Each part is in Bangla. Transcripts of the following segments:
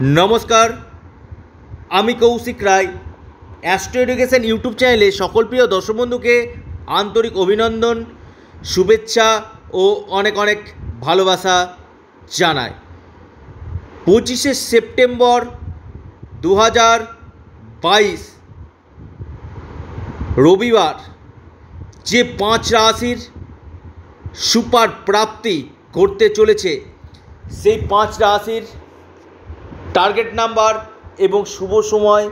নমস্কার, আমি Kaushik Roy. Astro education YouTube চ্যানেলে সকল প্রিয় দর্শক বন্ধুকে আন্তরিক অভিনন্দন, শুভেচ্ছা ও অনেক অনেক ভালোবাসা জানায় পঁচিশে সেপ্টেম্বর দু হাজার বাইশ, রবিবার, যে পাঁচ রাশির সুপার প্রাপ্তি করতে চলেছে, সেই পাঁচ রাশির টার্গেট নাম্বার এবং শুভ সময়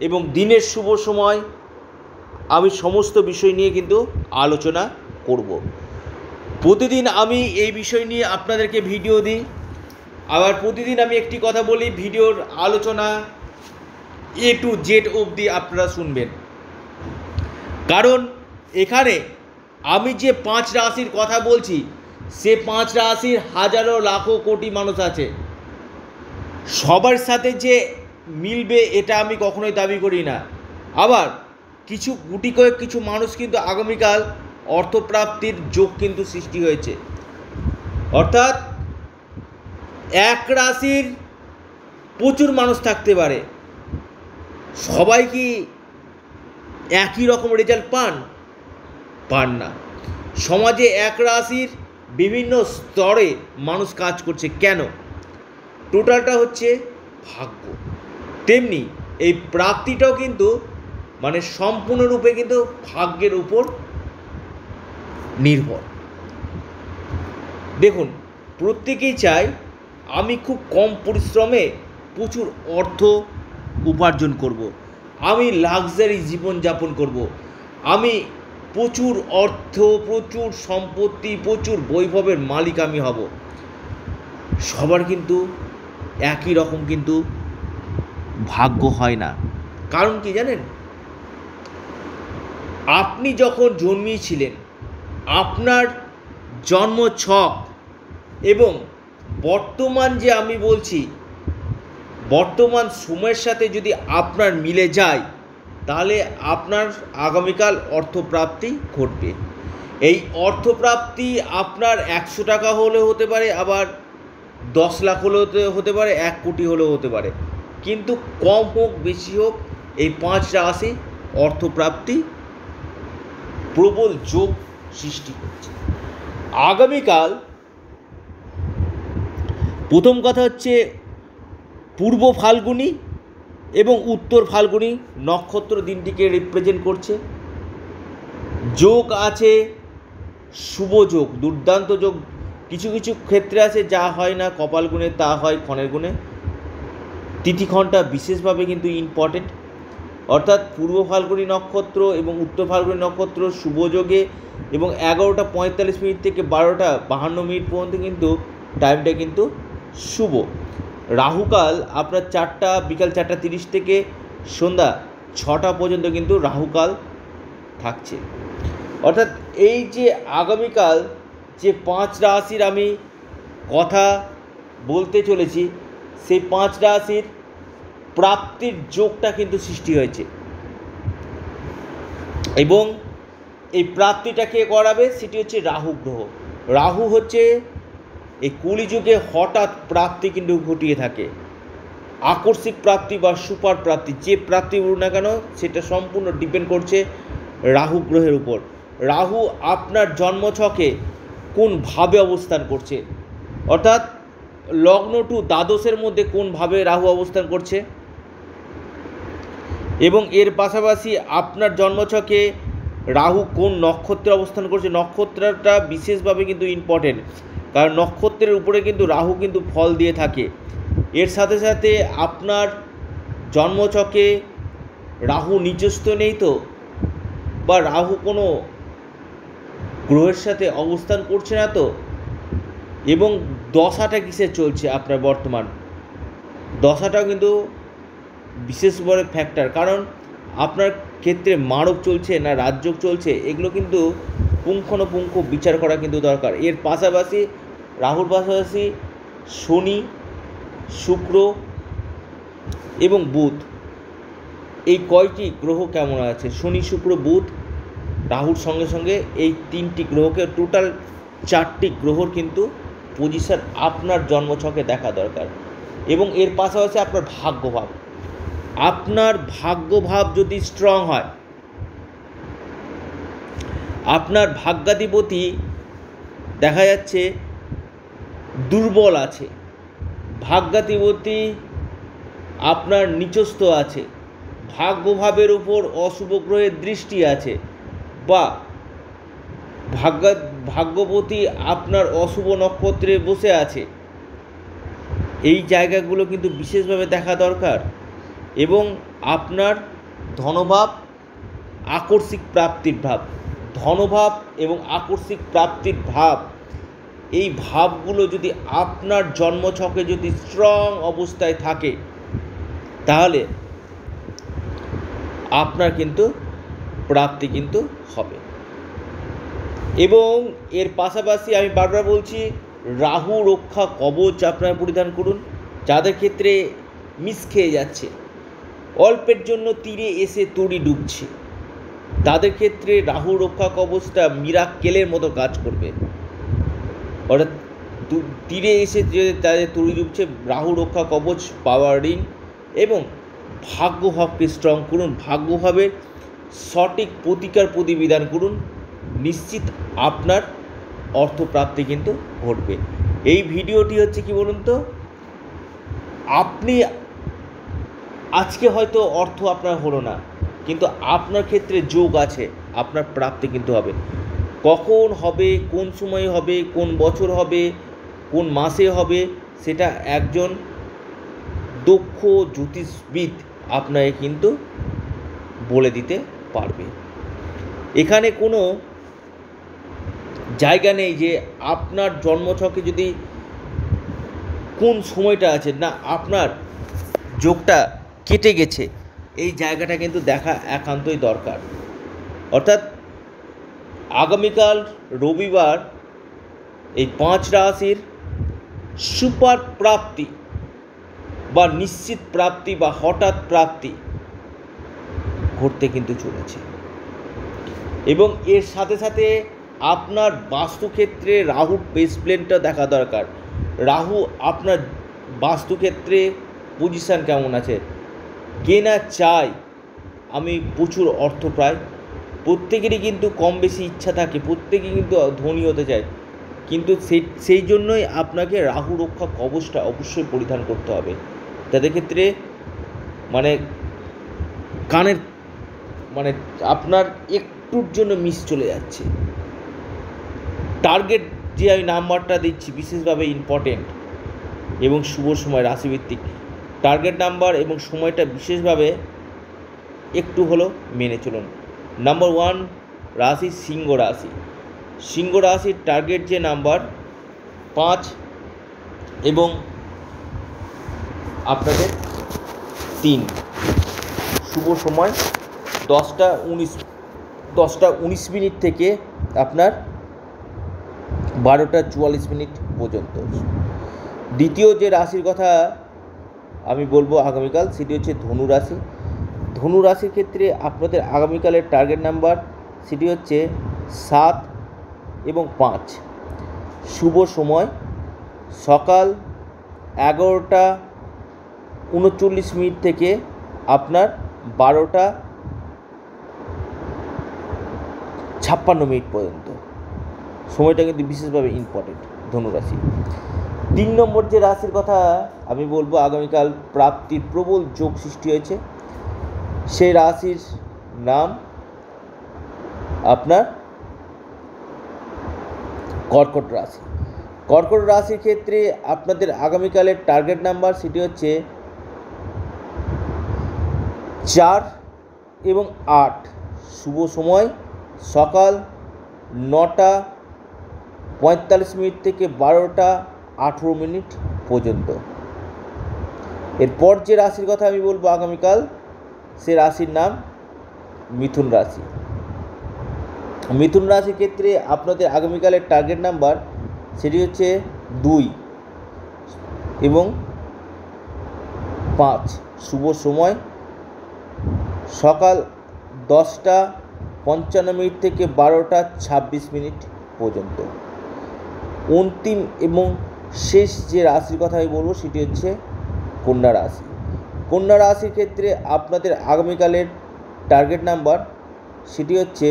এবং দিনের শুভ সময় আমি সমস্ত বিষয় নিয়ে কিন্তু আলোচনা করব। প্রতিদিন আমি এই বিষয় নিয়ে আপনাদেরকে ভিডিও দিই। আবার প্রতিদিন আমি একটি কথা বলি ভিডিওর আলোচনা এ টু জেড অবধি আপনারা শুনবেন। কারণ এখানে আমি যে পাঁচ রাশির কথা বলছি, সে পাঁচ রাশির হাজারো, লাখো, কোটি মানুষ আছে। সবার সাথে যে মিলবে এটা আমি কখনোই দাবি করি না। আবার কিছু গুটি কয়েক কিছু মানুষ কিন্তু আগামীকাল অর্থপ্রাপ্তির যোগ কিন্তু সৃষ্টি হয়েছে। অর্থাৎ এক রাশির প্রচুর মানুষ থাকতে পারে। সবাই কি একই রকম রেজাল্ট পান? পান না। সমাজে এক রাশির বিভিন্ন স্তরে মানুষ কাজ করছে। কেন? টোটালটা হচ্ছে ভাগ্য তেমনি এই প্রাপ্তিটাও কিন্তু মানে সম্পূর্ণরূপে কিন্তু ভাগ্যের উপর নির্ভর দেখুন, প্রত্যেকেই চায় আমি খুব কম পরিশ্রমে প্রচুর অর্থ উপার্জন করব। আমি লাক্সারি জীবনযাপন করব। আমি প্রচুর অর্থ, প্রচুর সম্পত্তি, প্রচুর বৈভবের মালিক আমি হব সবার কিন্তু একই রকম কিন্তু ভাগ্য হয় না। কারণ কি জানেন? আপনি যখন জন্মিয়েছিলেন, আপনার জন্ম ছক এবং বর্তমান যে আমি বলছি, বর্তমান সময়ের সাথে যদি আপনার মিলে যায়, তাহলে আপনার আগামীকাল অর্থপ্রাপ্তি ঘটবে। এই অর্থপ্রাপ্তি আপনার একশো টাকা হলে হতে পারে, আবার দশ লাখ হলেও হতে- পারে, এক কোটি হলেও হতে পারে। কিন্তু কম হোক, বেশি হোক, এই পাঁচ রাশি অর্থপ্রাপ্তি প্রবল যোগ সৃষ্টি করছে। আগামীকাল প্রথম কথা হচ্ছে পূর্ব ফাল্গুনি এবং উত্তর ফাল্গুনি নক্ষত্র দিনটিকে রিপ্রেজেন্ট করছে। যোগ আছে, শুভ যোগ, দুর্দান্ত যোগ কিছু কিছু ক্ষেত্রে আছে, যা হয় না, কপাল গুণে তা হয়, ক্ষণের গুণে। তিথিক্ষণটা বিশেষভাবে কিন্তু ইম্পর্টেন্ট অর্থাৎ পূর্ব ফাল্গুনি নক্ষত্র এবং উত্তর ফাল্গুনি নক্ষত্র শুভযোগে এবং এগারোটা পঁয়তাল্লিশ মিনিট থেকে বারোটা বাহান্ন মিনিট পর্যন্ত কিন্তু টাইমটা কিন্তু শুভ। রাহুকাল আপনার চারটা, বিকাল চারটা তিরিশ থেকে সন্ধ্যা ছটা পর্যন্ত কিন্তু রাহুকাল থাকছে। অর্থাৎ এই যে আগামীকাল যে পাঁচ রাশির আমি কথা বলতে চলেছি, সেই পাঁচ রাশির প্রাপ্তির যোগটা কিন্তু সৃষ্টি হয়েছে। এবং এই প্রাপ্তিটা কে করাবে? সেটি হচ্ছে রাহু গ্রহ। রাহু হচ্ছে এই কলিযুগে হঠাৎ প্রাপ্তি কিন্তু ঘটিয়ে থাকে। আকস্মিক প্রাপ্তি বা সুপার প্রাপ্তি, যে প্রাপ্তি বলুন না কেন, সেটা সম্পূর্ণ ডিপেন্ড করছে রাহু গ্রহের উপর। রাহু আপনার জন্মছকে কোন ভাবে অবস্থান করছে? অর্থাৎ লগ্ন টু দ্বাদশের মধ্যে কোন ভাবে রাহু অবস্থান করছে? এবং এর পাশাপাশি আপনার জন্মছকে রাহু কোন নক্ষত্রে অবস্থান করছে? নক্ষত্রটা বিশেষভাবে কিন্তু ইম্পর্টেন্ট কারণ নক্ষত্রের উপরে কিন্তু রাহু কিন্তু ফল দিয়ে থাকে। এর সাথে সাথে আপনার জন্মছকে রাহু নিজস্ব নেই তো? বা রাহু কোনো গ্রহের সাথে অবস্থান করছে না তো? এবং দশাটা কিসের চলছে আপনার বর্তমান? দশাটাও কিন্তু বিশেষ বড় ফ্যাক্টর কারণ আপনার ক্ষেত্রে মারক চলছে না রাজযোগ চলছে, এগুলো কিন্তু পুঙ্খানুপুঙ্খ বিচার করা কিন্তু দরকার। এর পাশাপাশি, রাহুর পাশাপাশি শনি, শুক্র এবং বুধ। এই কয়টি গ্রহ কেমন আছে? শনি, শুক্র, বুধ রাহুর সঙ্গে সঙ্গে এই তিনটি গ্রহকে টোটাল চারটি গ্রহর কিন্তু পজিশন আপনার জন্মছকে দেখা দরকার। এবং এর পাশাপাশি আপনার ভাগ্যভাব। আপনার ভাগ্যভাব যদি স্ট্রং হয়, আপনার ভাগ্যাধিপতি দেখা যাচ্ছে দুর্বল আছে। ভাগ্যাধিপতি আপনার নিচস্থ আছে। ভাগ্যভাবের উপর অশুভ গ্রহের দৃষ্টি আছে। বা ভাগ্য ভাগ্যবতী আপনার অশুভ নক্ষত্রে বসে আছে। এই জায়গাগুলো কিন্তু বিশেষভাবে দেখা দরকার এবং আপনার ধনভাব আকস্মিক প্রাপ্তির ভাব। ধনভাব এবং আকস্মিক প্রাপ্তির ভাব। এই ভাবগুলো যদি আপনার জন্মছকে যদি স্ট্রং অবস্থায় থাকে, তাহলে আপনার কিন্তু প্রাপ্তি কিন্তু হবে। এবং এর পাশাপাশি আমি বারবার বলছি, রাহু রক্ষা কবচ আপনারা পরিধান করুন। যাদের ক্ষেত্রে মিস খেয়ে যাচ্ছে, অল্পের জন্য তীরে এসে তড়ি ডুবছে, তাদের ক্ষেত্রে রাহু রক্ষা কবচটা মিরাক্কেলের মতো কাজ করবে। অর্থাৎ তীরে এসে যে তাদের তড়ি ডুবছে, রাহু রক্ষা কবচ পাওয়ার এবং ভাগ্যভাবকে স্ট্রং করুন। ভাগ্যভাবের সঠিক প্রতিকার প্রতিবিধান করুন, নিশ্চিত আপনার অর্থপ্রাপ্তি কিন্তু ঘটবে। এই ভিডিওটি হচ্ছে কি বলুন তো? আপনি, আজকে হয়তো অর্থ আপনার হলো না, কিন্তু আপনার ক্ষেত্রে যোগ আছে, আপনার প্রাপ্তি কিন্তু হবে। কখন হবে, কোন সময় হবে, কোন বছর হবে, কোন মাসে হবে, সেটা একজন দক্ষ জ্যোতিষবিদ আপনাকে কিন্তু বলে দিতে পারবে। এখানে কোনো জায়গা নেই যে আপনার জন্মছকে যদি কোন সময়টা আছে, না, আপনার যোগটা কেটে গেছে, এই জায়গাটা কিন্তু দেখা একান্তই দরকার। অর্থাৎ আগামীকাল রবিবার এই পাঁচ রাশির সুপার প্রাপ্তি বা নিশ্চিত প্রাপ্তি বা হঠাৎ প্রাপ্তি ঘটতে কিন্তু চলেছে। এবং এর সাথে সাথে আপনার বাস্তুক্ষেত্রে রাহুর প্লেনটা দেখা দরকার। রাহু, আপনার বাস্তুক্ষেত্রে পজিশান কেমন আছে? কে না চায় আমি প্রচুর অর্থ পাই। প্রত্যেকেরই কিন্তু কম বেশি ইচ্ছা থাকে, প্রত্যেকেই কিন্তু ধনী হতে চায়। কিন্তু সেই সেই জন্যই আপনাকে রাহু রক্ষা কবচটা অবশ্যই পরিধান করতে হবে। তাদের ক্ষেত্রে মানে কানের আপনার একটুর জন্য মিস চলে যাচ্ছে। টার্গেট যে আমি নাম্বারটা দিচ্ছি বিশেষভাবে ইম্পর্টেন্ট এবং শুভ সময়, রাশিভিত্তিক টার্গেট নাম্বার এবং সময়টা বিশেষভাবে একটু হলো মেনে চলুন। নাম্বার ওয়ান রাশি সিংহ রাশি। সিংহ রাশির টার্গেট যে নাম্বার পাঁচ এবং আপনাদের তিন। শুভ সময় দশটা উনিশ দশটা উনিশ মিনিট থেকে আপনার বারোটা চুয়াল্লিশ মিনিট পর্যন্ত। দ্বিতীয় যে রাশির কথা আমি বলব আগামীকাল, সেটি হচ্ছে ধনু রাশি। ধনু রাশির ক্ষেত্রে আপনাদের আগামীকালের টার্গেট নাম্বার সেটি হচ্ছে সাত এবং পাঁচ। শুভ সময়, সকাল এগারোটা উনচল্লিশ মিনিট থেকে আপনার বারোটা ছাপ্পান্ন মিনিট পর্যন্ত। সময়টা কিন্তু বিশেষভাবে ইম্পর্টেন্ট ধনুরাশি। তিন নম্বর যে রাশির কথা আমি বলব, আগামীকাল প্রাপ্তির প্রবল যোগ সৃষ্টি হয়েছে। সেই রাশির নাম আপনার কর্কট রাশি। কর্কট রাশির ক্ষেত্রে আপনাদের আগামীকালের টার্গেট নাম্বার সেটি হচ্ছে চার এবং আট। শুভ সময় সকাল নটা পঁয়তাল্লিশ মিনিট থেকে বারোটা আঠেরো মিনিট পর্যন্ত। এরপর যে রাশির কথা আমি বলব আগামীকাল, সে রাশির নাম মিথুন রাশি। মিথুন রাশির ক্ষেত্রে আপনাদের আগামীকালের টার্গেট নাম্বার সেটি হচ্ছে দুই এবং পাঁচ। শুভ সময়। সকাল দশটা পঞ্চান্ন মিনিট থেকে বারোটা ছাব্বিশ মিনিট পর্যন্ত। অন্তিম এবং শেষ যে রাশির কথা আমি বলব সেটি হচ্ছে কন্যা রাশি। কন্যা রাশির ক্ষেত্রে আপনাদের আগামীকালের টার্গেট নাম্বার সেটি হচ্ছে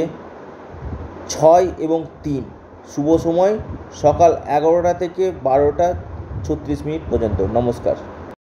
ছয় এবং তিন। শুভ সময়, সকাল এগারোটা থেকে বারোটা ছত্রিশ মিনিট পর্যন্ত। নমস্কার।